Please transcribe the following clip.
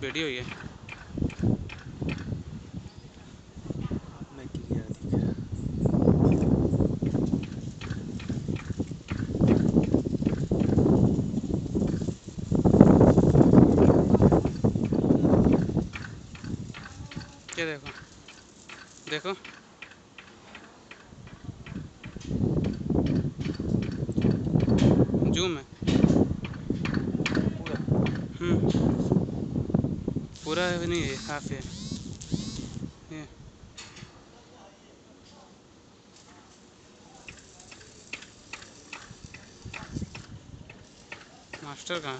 Video ही है। ये देखो। देखो। जूम है। हम्म। पूरा नहीं है हाफ़ है मास्टर कहाँ?